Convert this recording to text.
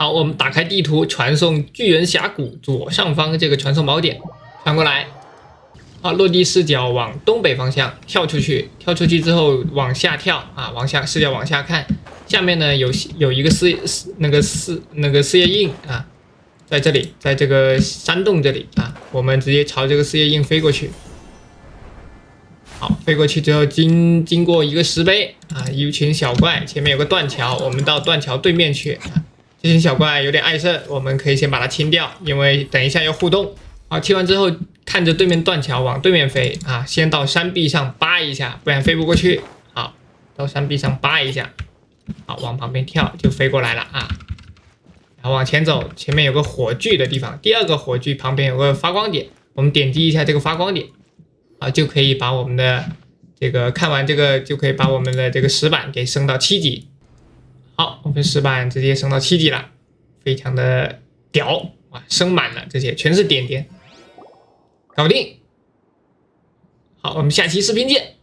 好，我们打开地图，传送巨人峡谷左上方这个传送锚点，传过来。好，落地视角往东北方向跳出去，跳出去之后往下跳啊，往下视角往下看，下面呢有有一个四那个四那个四叶印啊，在这里，在这个山洞这里啊，我们直接朝这个四叶印飞过去。好，飞过去之后经经过一个石碑啊，一群小怪，前面有个断桥，我们到断桥对面去啊。这群小怪有点碍事，我们可以先把它清掉，因为等一下要互动。好，清完之后看着对面断桥往对面飞啊，先到山壁上扒一下，不然飞不过去。好，到山壁上扒一下，好，往旁边跳就飞过来了啊。然后往前走，前面有个火炬的地方，第二个火炬旁边有个发光点，我们点击一下这个发光点。啊，就可以把我们的这个看完这个，就可以把我们的这个石板给升到七级。好，我们石板直接升到七级了，非常的屌啊！升满了，这些全是点点，搞定。好，我们下期视频见。